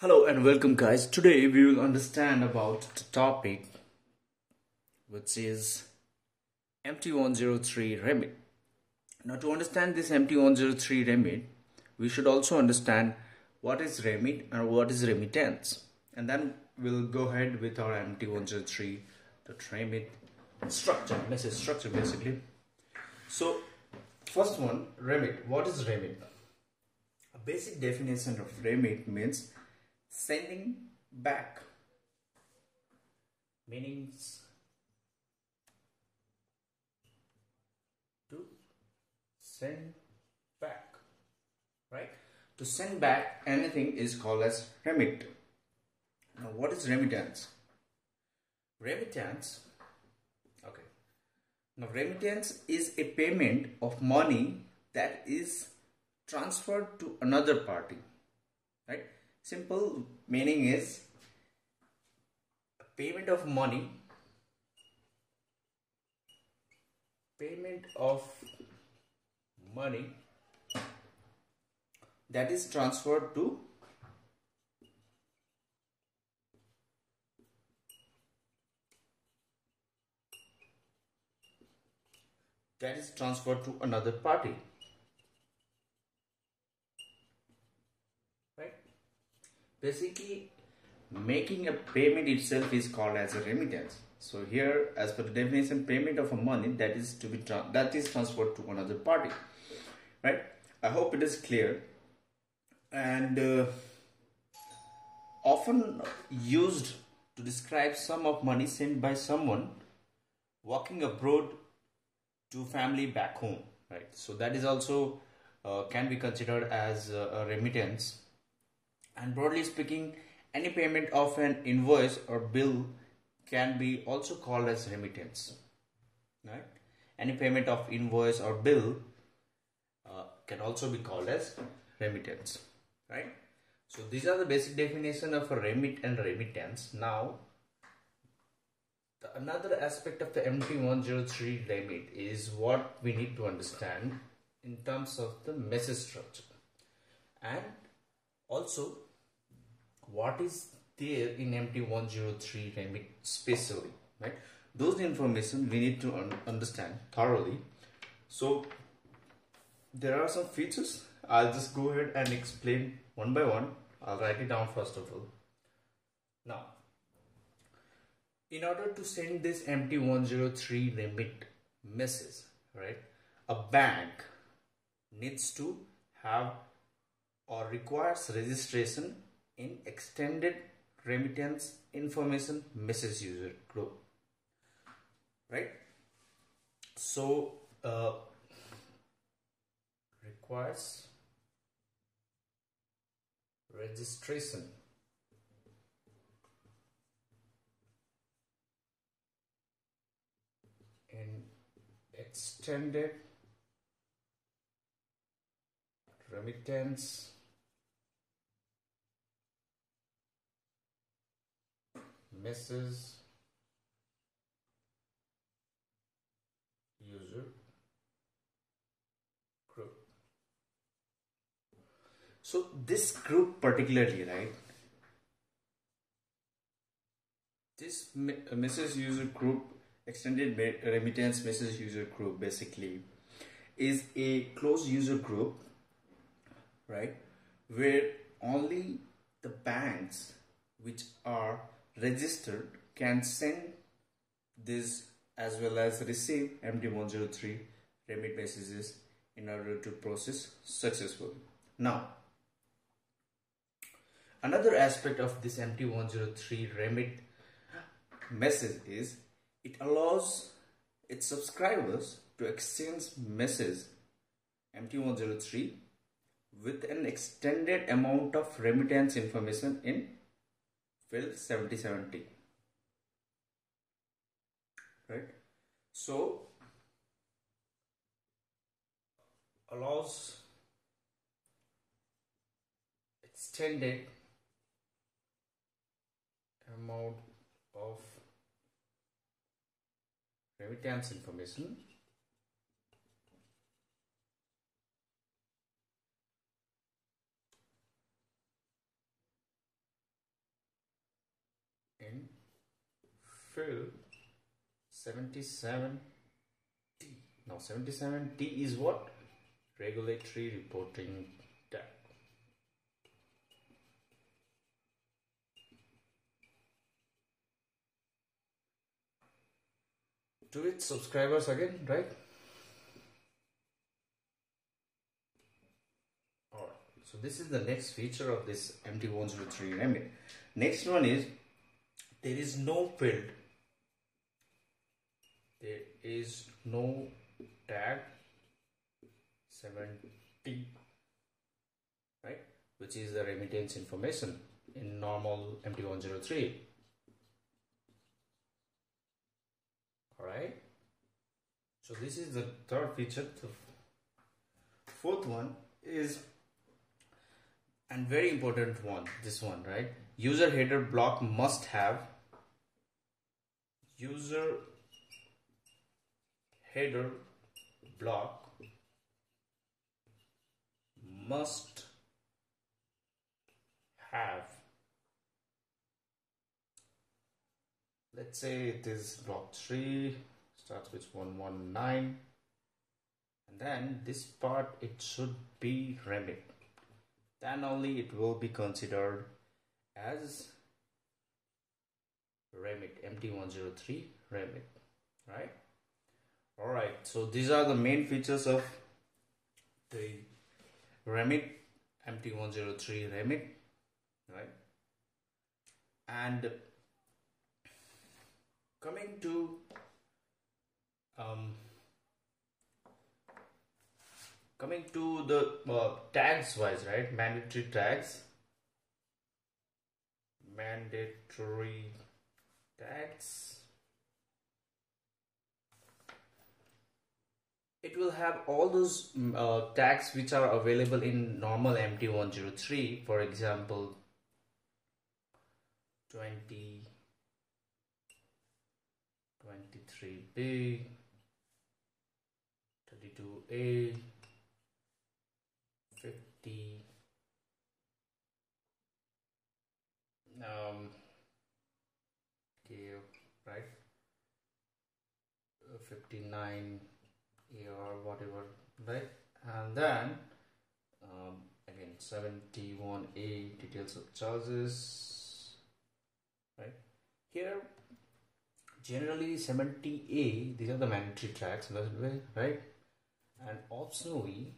Hello and welcome guys. Today we will understand about the topic which is MT103 remit. Now to understand this MT103 remit, we should also understand what is remit and what is remittance. And then we'll go ahead with our MT103 the remit structure, message structure basically. So first one, remit. What is remit? A basic definition of remit means sending back. Meanings. To send back right? To send back anything is called as remit now what is remittance? Remittance okay. Now remittance is a payment of money that is transferred to another party Simple meaning is payment of money payment of money that is transferred to that is transferred to another party basically making a payment itself is called as a remittance. So here as per the definition payment of a money that is to be that is transferred to another party. Right? I hope it is clear. And uh, often used to describe sum of money sent by someone walking abroad to family back home. Right? So that is also uh, can be considered as a, a remittance and broadly speaking any payment of an invoice or bill can be also called as remittance right? Any payment of invoice or bill uh, can also be called as remittance right? So these are the basic definition of a remit and remittance. Now the, another aspect of the mt103 remit is what we need to understand in terms of the message structure. And also what is there in MT103 remit specially, right? Those information we need to un understand thoroughly. So there are some features. I'll just go ahead and explain one by one. I'll write it down first of all. Now, in order to send this MT103 remit message, right, a bank needs to have or requires registration in extended remittance information message user group right? So uh, requires registration. In extended remittance Mrs. User group. So this group particularly, right? This Mrs. Uh, user group, extended remittance Mrs. User group basically is a closed user group, right? Where only the banks which are registered can send this as well as receive MT103 remit messages in order to process successfully. Now, another aspect of this MT103 remit message is it allows its subscribers to exchange message MT103 with an extended amount of remittance information in field 77T right? So allows extended amount of remittance information field 77 T. Now 77 T is what? Regulatory reporting tag. To its subscribers again, right? So this is the next feature of this MT103 remit. Next one is there is no field there is no tag 70 right which is the remittance information in normal MT103 alright. So this is the third feature. The fourth one is and very important one this one right? User header block must have user header block must have let's say it is block 3 starts with 119 and then this part it should be remit. Then only it will be considered as remit mt103 remit right all right so these are the main features of the remit mt103 remit right? And coming to um, coming to the uh, tags wise right? Mandatory tags. Mandatory tags it will have all those mm, uh, tags which are available in normal MT103 for example 20 23B 32A 50 um okay right uh, 59 or whatever right? And then um, again 71a details of charges right? Here generally 70a these are the mandatory tracks right? And optionally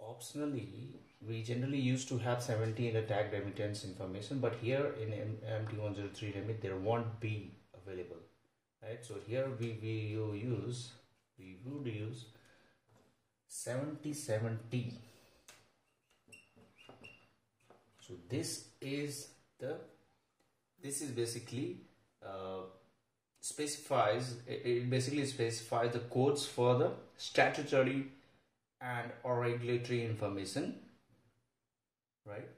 optionally we generally used to have 70 in the tag remittance information but here in mt103 remit there won't be available right? So here we, we use we would use 77T so this is the this is basically uh, specifies it basically specifies the codes for the statutory and or regulatory information right?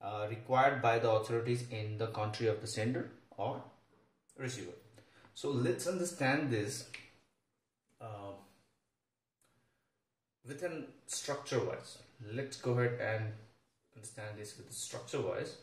Uh, required by the authorities in the country of the sender or receiver. So let's understand this uh, within structure wise let's go ahead and understand this with structure wise.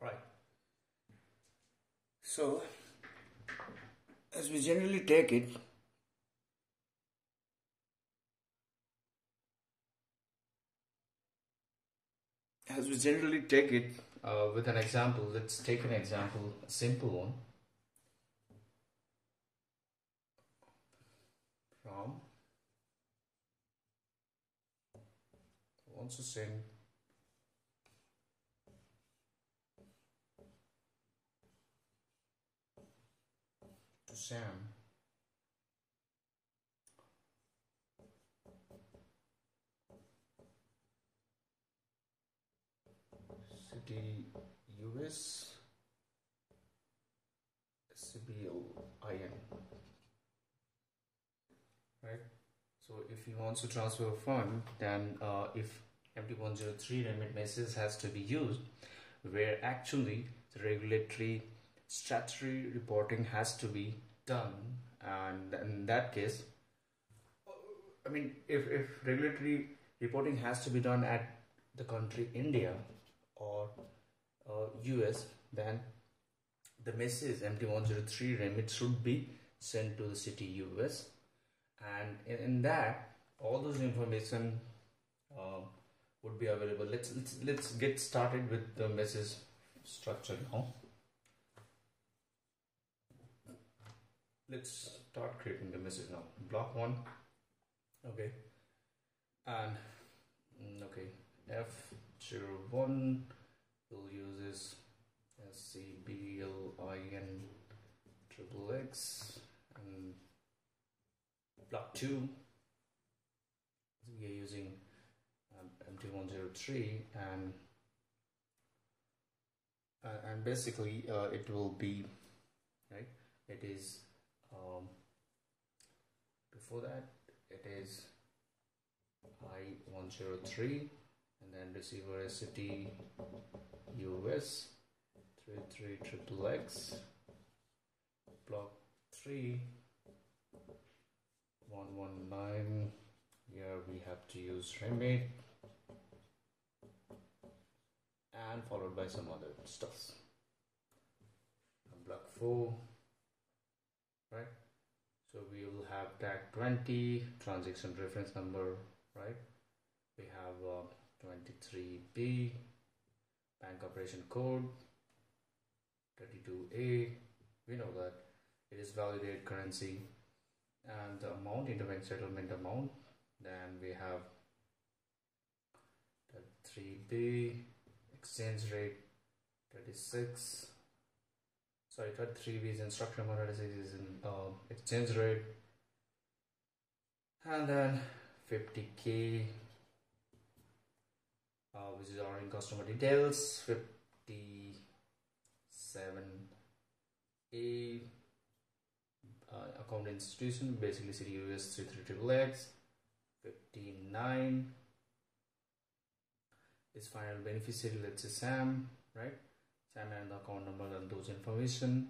Right. So as we generally take it as we generally take it uh, with an example. Let's take an example a simple one. From wants to send to Sam. CBLIN. Right? So if he wants to transfer a fund, then uh, if MT103 remit message has to be used, where actually the regulatory statutory reporting has to be done and in that case i mean if, if regulatory reporting has to be done at the country india or uh, us then the message mt103 remit should be sent to the Citi us and in, in that all those information uh, would be available. Let's, let's let's get started with the message structure now. Let's start creating the message now. Block one. Okay. And okay, okay f01 will use this scblin triple x and block 2 we are using um, mt103 and uh, and basically uh, it will be right? It is um, before that it is i103 and then receiver Citi us 33 triple x block 3 119 here we have to use remit and followed by some other stuff block 4 right? So we will have tag 20 transaction reference number right? We have uh, 23b bank operation code 32a we know that it is validated currency and the amount interbank settlement amount. Then we have the 3b exchange rate 36 sorry 33b is instruction number 36 is in uh, exchange rate. And then 50k uh, which is our in customer details 57a uh, account institution basically Citi us 33 x 59 is final beneficiary let's say sam right? Sam and the account number and those information.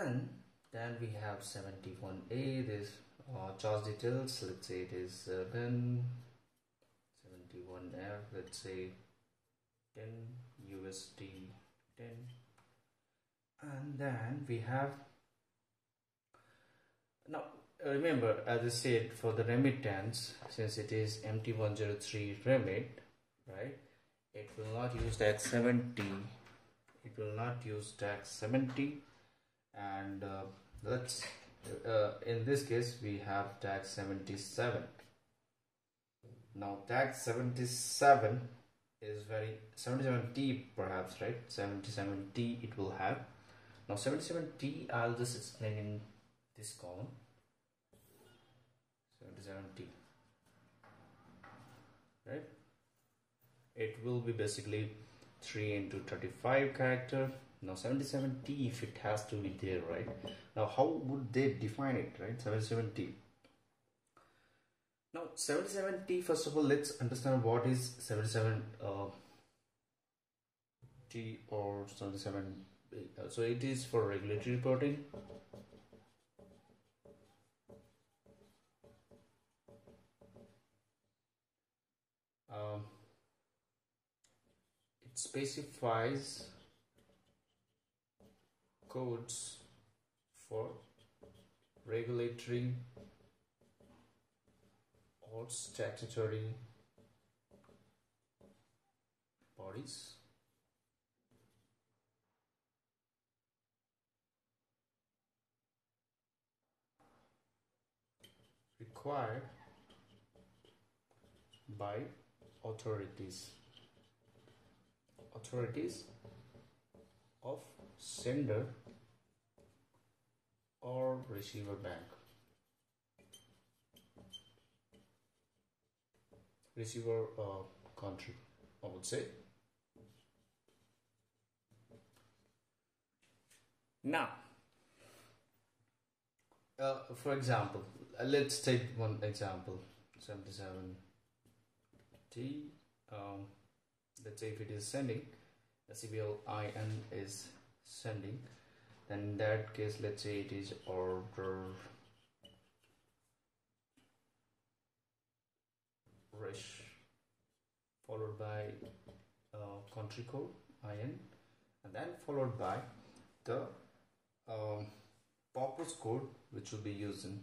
And then we have 71a this uh, charge details let's say it is 7 71f let's say 10 usd 10 and then we have now remember as I said for the remittance since it is MT103 remit right it will not use tags 70 it will not use tags 70 and uh, let's uh, in this case we have tags 77 now tags 77 is very 77t perhaps right? 77t it will have. Now 77t I'll just explain in this column. 77t right? It will be basically 3 into 35 character. Now 77t if it has to be there right? Now how would they define it right? 77t now 77t first of all let's understand what is 77 uh, or 77 uh, so it is for regulatory reporting. Um, it specifies codes for regulatory or statutory bodies. Required by authorities. Authorities of sender or receiver bank receiver uh, country I would say. Now uh, for example uh, let's take one example 77 t um, let's say if it is sending the CBL IN is sending then in that case let's say it is order followed by uh, country code IN and then followed by the um, purpose code which will be used in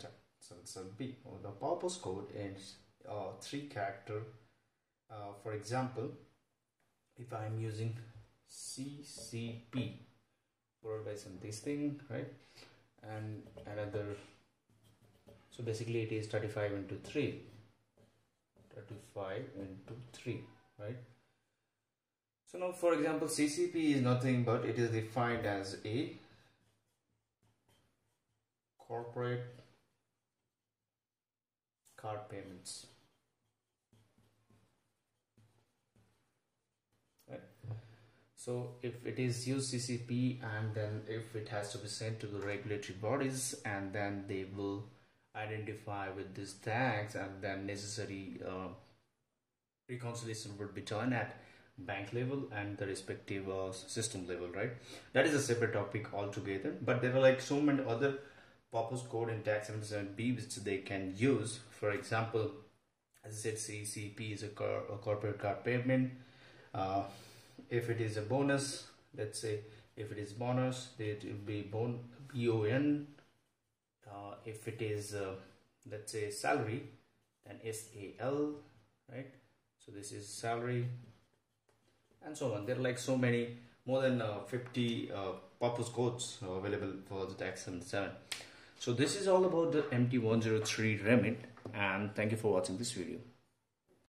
cell B. Or the purpose code is uh, three character. Uh, for example if I am using CCP followed by some this thing right? And another so basically it is 35 into 3 35 into 3 right so now for example CCP is nothing but it is defined as a corporate card payments right. so if it is use CCP and then if it has to be sent to the regulatory bodies and then they will identify with these tags and then necessary uh, reconciliation would be done at bank level and the respective uh, system level right? That is a separate topic altogether but there are like so many other purpose code in tags 77b which they can use. For example as I said CCP is a, a corporate card payment. Uh, if it is a bonus let's say if it is bonus it will be bon bon uh, if it is uh, let's say salary then sal right? So this is salary and so on. There are like so many more than uh, 50 uh, purpose codes available for the tags 77 so this is all about the mt103 remit and thank you for watching this video